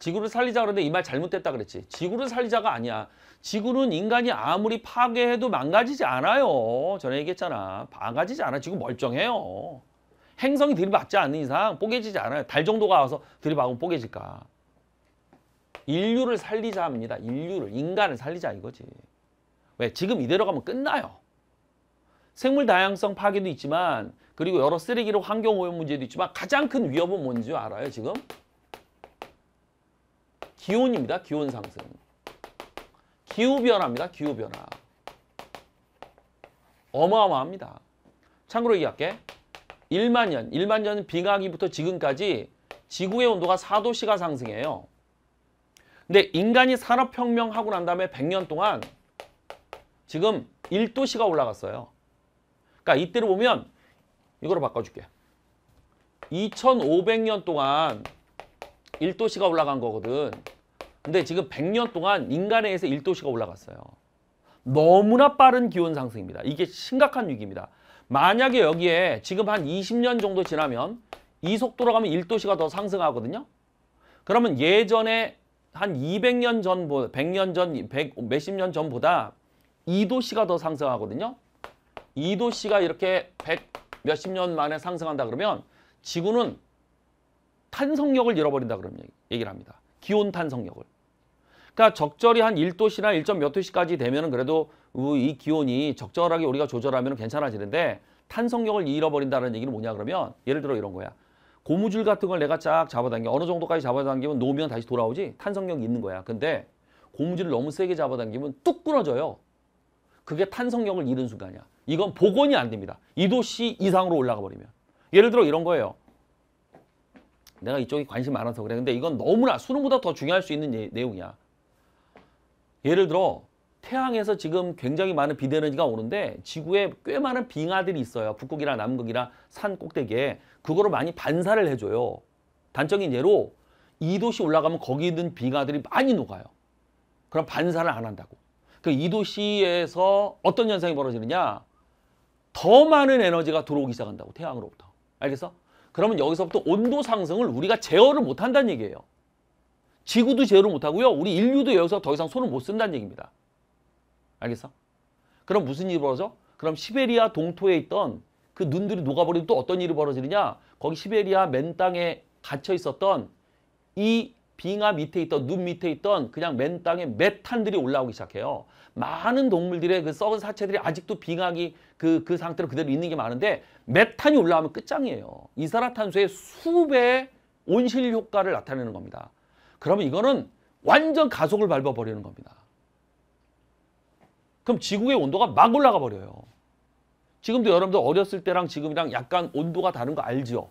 지구를 살리자 그러는데 이 말 잘못됐다 그랬지. 지구를 살리자가 아니야. 지구는 인간이 아무리 파괴해도 망가지지 않아요. 전에 얘기했잖아. 망가지지 않아. 지구 멀쩡해요. 행성이 들이받지 않는 이상 뽀개지지 않아요. 달 정도가 와서 들이박으면 뽀개질까. 인류를 살리자 합니다. 인류를. 인간을 살리자 이거지. 왜? 지금 이대로 가면 끝나요. 생물 다양성 파괴도 있지만 그리고 여러 쓰레기로 환경 오염 문제도 있지만 가장 큰 위협은 뭔지 알아요 지금? 기온입니다. 기온 상승. 기후변화입니다. 기후변화. 어마어마합니다. 참고로 얘기할게. 1만 년, 1만 년 빙하기부터 지금까지 지구의 온도가 4도씨가 상승해요. 근데 인간이 산업혁명하고 난 다음에 100년 동안 지금 1도씨가 올라갔어요. 그러니까 이때를 보면 이거로 바꿔줄게. 2500년 동안 1도씨가 올라간 거거든. 근데 지금 100년 동안 인간에 의해서 1도씨가 올라갔어요. 너무나 빠른 기온 상승입니다. 이게 심각한 위기입니다. 만약에 여기에 지금 한 20년 정도 지나면 이 속도로 가면 1도씨가 더 상승하거든요. 그러면 예전에 한 200년 전, 100년 전, 100, 몇십 년 전보다 2도씨가 더 상승하거든요. 2도씨가 이렇게 100 몇십 년 만에 상승한다 그러면 지구는 탄성력을 잃어버린다 그러면 얘기를 합니다. 기온 탄성력을. 그러니까 적절히 한 1도씨나 1. 몇 도씨까지 되면은 그래도 이 기온이 적절하게 우리가 조절하면 괜찮아지는데 탄성력을 잃어버린다는 얘기는 뭐냐 그러면 예를 들어 이런 거야. 고무줄 같은 걸 내가 쫙 잡아당겨 어느 정도까지 잡아당기면 놓으면 다시 돌아오지 탄성력이 있는 거야. 근데 고무줄을 너무 세게 잡아당기면 뚝 끊어져요. 그게 탄성력을 잃은 순간이야. 이건 복원이 안 됩니다. 2도씨 이상으로 올라가 버리면. 예를 들어 이런 거예요. 내가 이쪽에 관심 많아서 그래. 근데 이건 너무나 수능보다 더 중요할 수 있는 예, 내용이야. 예를 들어 태양에서 지금 굉장히 많은 비대에너지가 오는데 지구에 꽤 많은 빙하들이 있어요. 북극이나 남극이나 산 꼭대기에. 그거를 많이 반사를 해줘요. 단적인 예로 2도씨 올라가면 거기 있는 빙하들이 많이 녹아요. 그럼 반사를 안 한다고. 그 2도씨에서 어떤 현상이 벌어지느냐? 더 많은 에너지가 들어오기 시작한다고 태양으로부터. 알겠어? 그러면 여기서부터 온도 상승을 우리가 제어를 못한다는 얘기예요. 지구도 제어를 못하고요. 우리 인류도 여기서 더 이상 손을 못 쓴다는 얘기입니다. 알겠어? 그럼 무슨 일이 벌어져? 그럼 시베리아 동토에 있던 그 눈들이 녹아버리면 또 어떤 일이 벌어지느냐? 거기 시베리아 맨 땅에 갇혀 있었던 이 빙하 밑에 있던 눈 밑에 있던 그냥 맨 땅에 메탄들이 올라오기 시작해요. 많은 동물들의 그 썩은 사체들이 아직도 빙하기 그, 그 상태로 그대로 있는 게 많은데 메탄이 올라오면 끝장이에요. 이산화탄소의 수배의 온실 효과를 나타내는 겁니다. 그러면 이거는 완전 가속을 밟아버리는 겁니다. 그럼 지구의 온도가 막 올라가 버려요. 지금도 여러분들 어렸을 때랑 지금이랑 약간 온도가 다른 거 알죠?